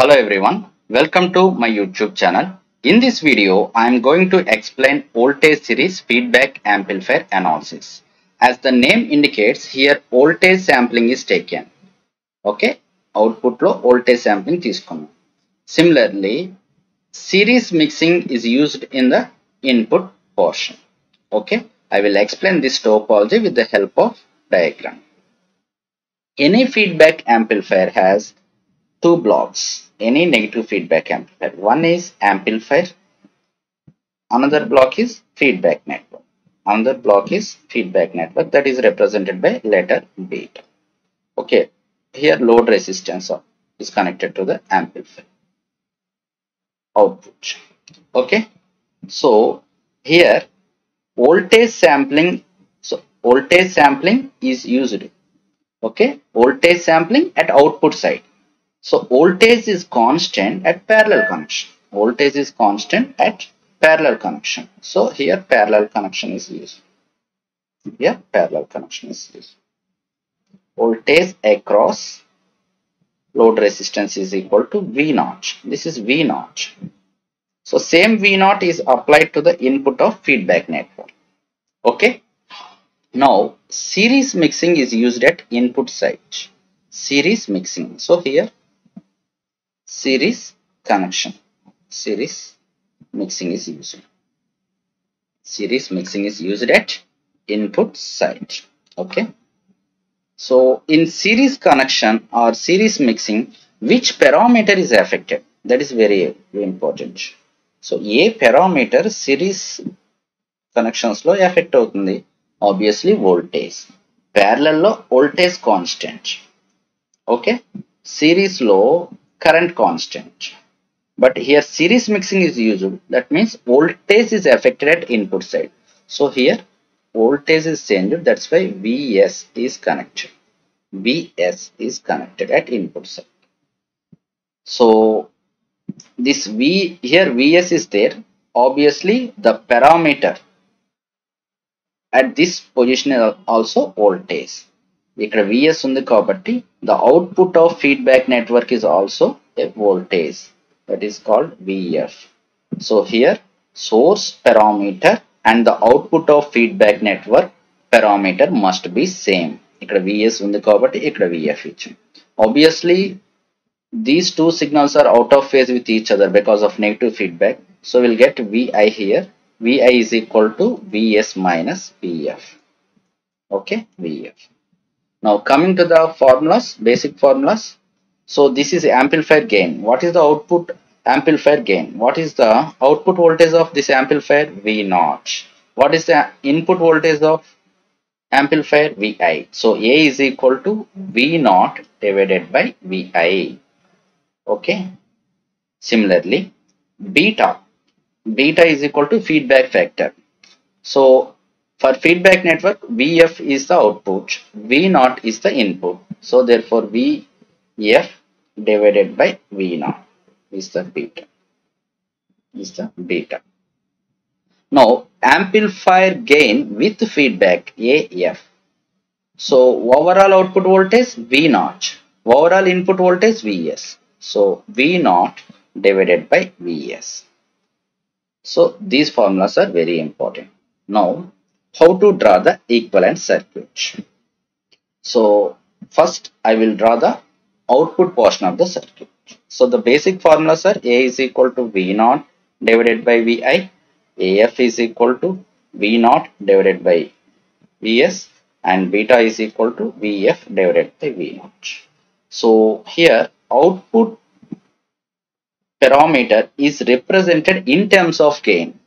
Hello everyone, welcome to my YouTube channel. In this video, I am going to explain voltage series feedback amplifier analysis. As the name indicates, here voltage sampling is taken. Okay, output లో voltage sampling తీసుకున్నాం. Similarly, series mixing is used in the input portion. Okay, I will explain this topology with the help of diagram. Any feedback amplifier has two blocks any negative feedback amplifier. One is amplifier another block is feedback network. Another block is feedback network that is represented by letter beta okay here load resistance is connected to the amplifier output. Okay so here voltage sampling so voltage sampling is used. Okay voltage sampling at output side so voltage is constant at parallel connection. Voltage is constant at parallel connection. So here parallel connection is used. Here parallel connection is used. Voltage across load resistance is equal to V naught. This is V naught. So same V naught is applied to the input of feedback network. Okay. Now series mixing is used at input side. Series mixing. So here series connection series mixing is used series mixing is used at input side okay so in series connection or series mixing which parameter is affected that is very, very important so A parameter series connections లో effect అవుతుంది obviously voltage parallel లో voltage constant okay series లో current constant. But here series mixing is used. That means voltage is affected at input side. So here voltage is changed. That's why vs is connected. Vs is connected at input side. So this v here vs is there. Obviously the parameter at this position is also voltage ఇక్కడ VS ఉంది కాబట్టి the output of feedback network is also a voltage that is called VF so here source parameter and the output of feedback network parameter must be same ఇక్కడ VS ఉంది కాబట్టి ఇక్కడ VF ఇచ్చాం obviously these two signals are out of phase with each other because of negative feedback so will get VI here VI is equal to VS minus VF okay VF Now coming to the formulas, basic formulas. So this is amplifier gain. What is the output amplifier gain? What is the output voltage of this amplifier? V naught. What is the input voltage of amplifier? Vi. So A is equal to V naught divided by Vi. Okay. Similarly, beta. Beta is equal to feedback factor. So for feedback network vf is the output v naught is the input. So therefore vf divided by v naught is the beta is the beta. Now amplifier gain with feedback af so overall output voltage v naught. Overall input voltage vs so v naught divided by vs so these formulas are very important. Now how to draw the equivalent circuit. So first I will draw the output portion of the circuit. So the basic formulas are A is equal to V naught divided by Vi, AF is equal to V naught divided by Vs and beta is equal to Vf divided by V naught. So here output parameter is represented in terms of gain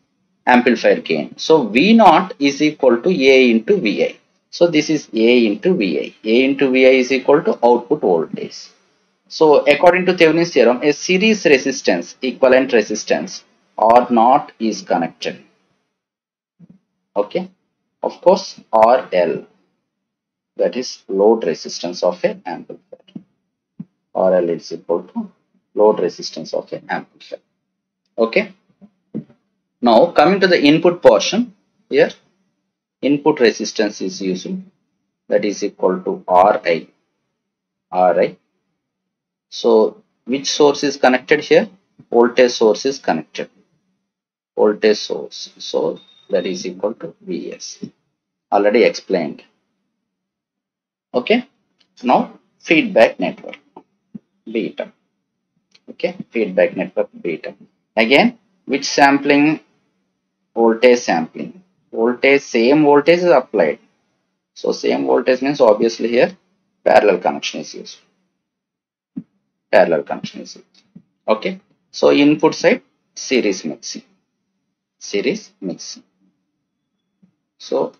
amplifier gain. So V naught is equal to A into Vi. So this is A into Vi. A into Vi is equal to output voltage. So according to Thevenin's theorem, a series resistance, equivalent resistance R naught is connected. Okay. Of course RL that is load resistance of an amplifier. RL is equal to load resistance of an amplifier. Okay. Now coming to the input portion here input resistance is used that is equal to Ri Ri So which source is connected here? Voltage source is connected. Voltage source. So that is equal to Vs. Already explained. Okay. Now feedback network beta. Okay. Feedback network beta. Again, which sampling? voltage sampling. Voltage, same voltage is applied. So same voltage means obviously here parallel connection is used. Parallel connection is used. Okay. So input side series mixing. Series mixing. So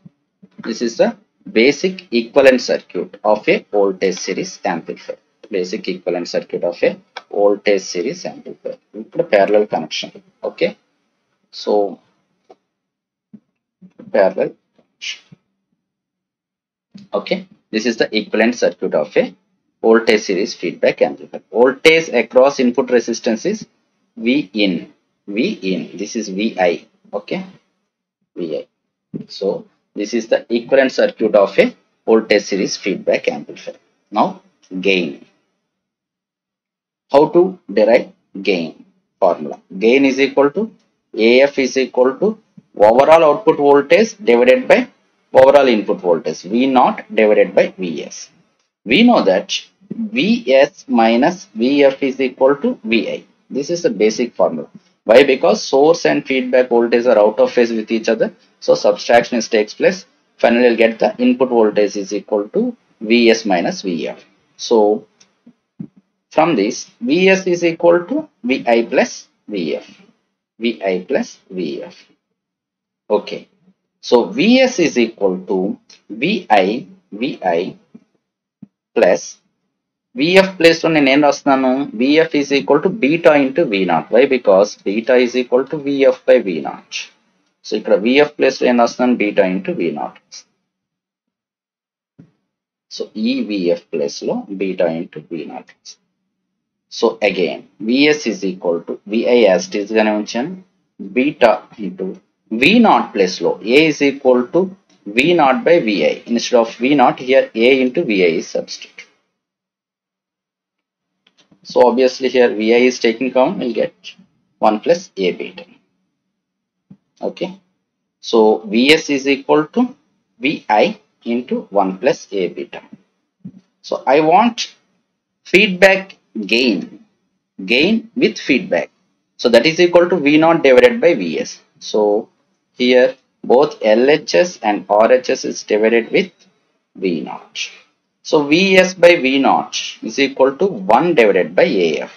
this is the basic equivalent circuit of a voltage series amplifier. Basic equivalent circuit of a voltage series amplifier. Parallel connection. Okay. So parallel. Okay. This is the equivalent circuit of a voltage series feedback amplifier. Voltage across input resistance is V in. V in. This is VI. Okay. VI. So this is the equivalent circuit of a voltage series feedback amplifier. Now gain. How to derive gain formula? Gain is equal to AF is equal to overall output voltage divided by overall input voltage V naught divided by Vs. We know that Vs minus Vf is equal to Vi. This is the basic formula. Why? Because source and feedback voltage are out of phase with each other. So subtraction is takes place. Finally, you'll get the input voltage is equal to Vs minus Vf. So from this, Vs is equal to Vi plus Vf. Vi plus Vf. Okay. So Vs is equal to Vi, Vi plus Vf place లో నేను ఏం రాస్తున్నాను Vf is equal to beta into V naught. Why? Because beta is equal to Vf by V naught. So ఇక్కడ Vf place లో ఏం రాస్తున్నాను beta into V naught. So ఈ Vf place లో beta into V naught. So again Vs is equal to Vi as it is గానే ఉంచాను beta into V naught plus low. A is equal to V naught by Vi. Instead of V naught, here A into Vi is substituted. So obviously here Vi is taking count, we'll get 1 plus A beta. Okay. So Vs is equal to Vi into 1 plus A beta. So I want feedback gain, gain with feedback. So that is equal to V naught divided by Vs. So here both LHS and RHS is divided with V naught. So Vs by V naught is equal to 1 divided by AF.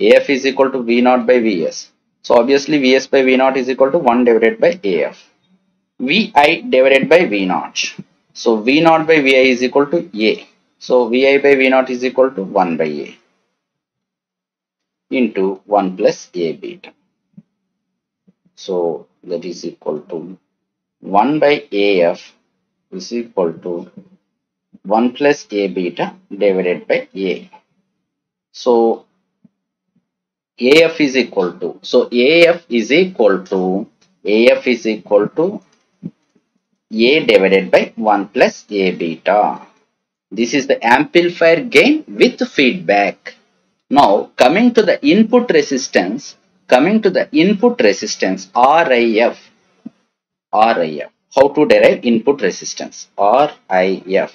AF is equal to V naught by Vs. So obviously Vs by V naught is equal to 1 divided by AF. Vi divided by V naught. So V naught by Vi is equal to A. So Vi by V naught is equal to 1 by A into 1 plus A beta. So that is equal to 1 by AF is equal to 1 plus A beta divided by A. So AF is equal to, so AF is equal to, AF is equal to A divided by 1 plus A beta. This is the amplifier gain with feedback. Now coming to the input resistance, coming to the input resistance RIF, RIF. How to derive input resistance RIF.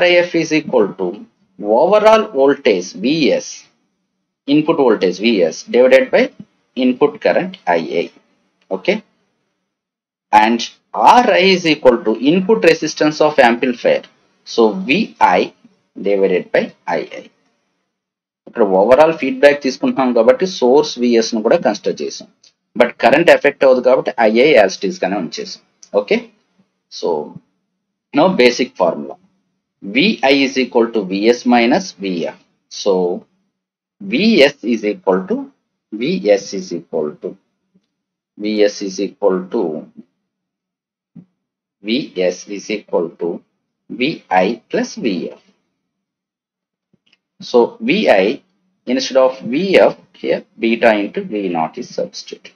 RIF is equal to overall voltage Vs, input voltage Vs divided by input current IA. Okay. And Ri is equal to input resistance of amplifier. So Vi divided by II. ఇక్కడ overall feedback తీసుకుంటున్నాం కాబట్టి source విఎస్ను కూడా consider చేసాం. But current effect అవ్వదు కాబట్టి I A యాజిటీస్ గానే ఉంచేసాం. Okay so no basic formula V I is equal to V S minus V F so V S is equal to V S is equal to V S is equal to V S is equal to V I plus V F So Vi instead of Vf here beta into V naught is substituted.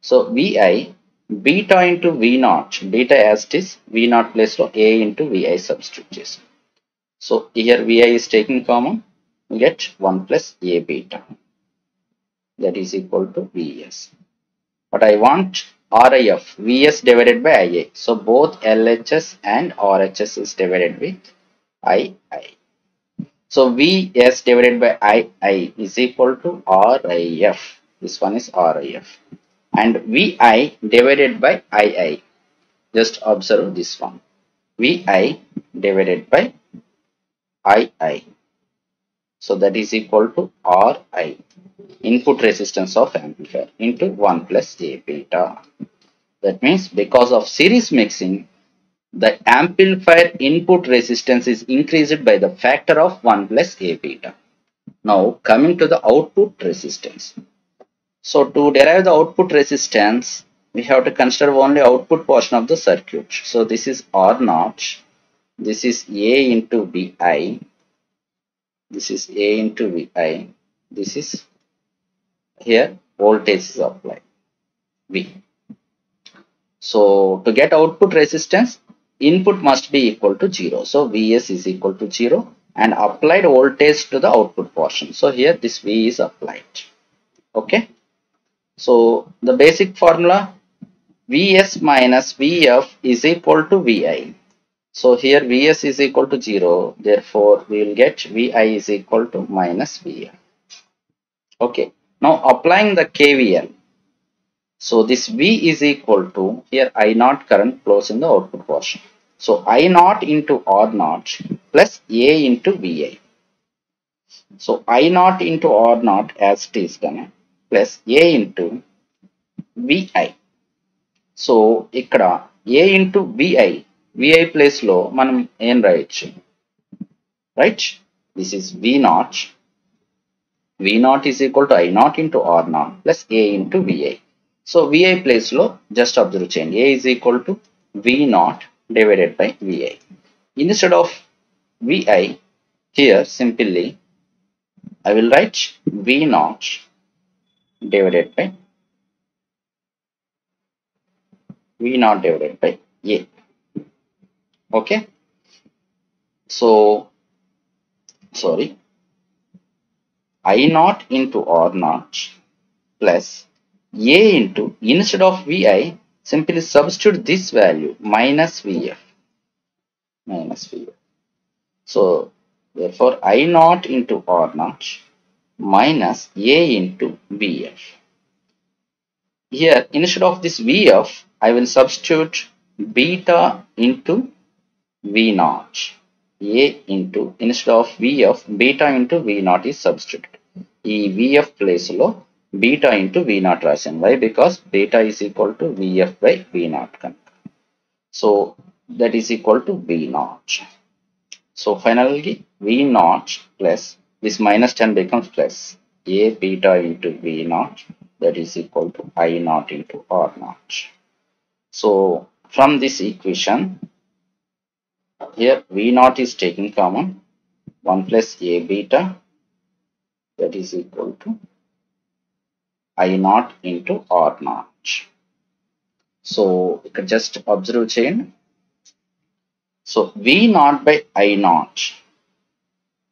So Vi beta into V naught beta as it is V naught plus to A into Vi substitutes. So here Vi is taken common get 1 plus A beta that is equal to Vs. But I want RIF Vs divided by IA. So both LHS and RHS is divided with II. So Vs divided by II is equal to RIF. This one is RIF. And Vi divided by II. Just observe this one. Vi divided by II. So that is equal to Ri, input resistance of amplifier into 1 plus A beta. That means because of series mixing, the amplifier input resistance is increased by the factor of 1 plus A beta. Now coming to the output resistance. So to derive the output resistance, we have to consider only output portion of the circuit. So this is R naught, this is A into Vi, this is A into Vi, this is here voltage is applied V. So to get output resistance, input must be equal to 0. So Vs is equal to 0 and applied voltage to the output portion. So here this V is applied. Okay. So the basic formula Vs minus Vf is equal to Vi. So here Vs is equal to 0. Therefore, we will get Vi is equal to minus Vf. Okay. Now applying the KVL. So this V is equal to here I naught current flows in the output portion. So I naught into R naught plus A into VI. So I naught into R naught as it is done plus A into VI. So ఇక్కడ ఏ into VI VI place లో మనం ఏం రాయొచ్చు right this is we not we not is equal to I naught into are not plus A into VI So Vi place lo just observe change. A is equal to V naught divided by Vi. Instead of Vi here simply I will write V naught divided by V naught divided by A. Okay. So sorry I naught into R naught plus a into, instead of Vi, simply substitute this value minus Vf minus Vf. So therefore I naught into R naught minus A into Vf. Here instead of this Vf I will substitute beta into V naught. A into instead of Vf beta into V naught is substituted. ఈ Vf place beta into V naught rationed. Why? Because beta is equal to Vf by V naught. So that is equal to V naught. So finally V naught plus this minus 10 becomes plus A beta into V naught that is equal to I naught into R naught. So from this equation here V naught is taken common 1 plus A beta that is equal to I naught into R naught. So you just observe chain. So V naught by I naught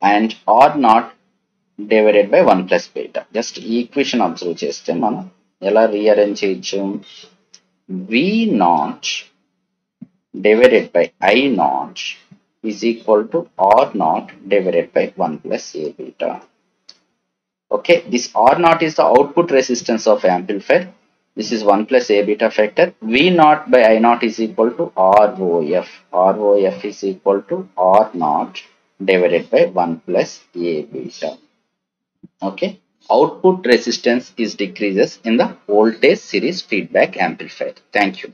and R naught divided by 1 plus beta. Just equation observe cheste mana. Ela rearrange cheyachum. V naught divided by I naught is equal to R naught divided by 1 plus A beta. Okay, this R naught is the output resistance of amplifier. This is 1 plus A beta factor. V naught by I naught is equal to ROF. ROF is equal to R naught divided by 1 plus A beta. Okay, output resistance is decreases in the voltage series feedback amplifier. Thank you.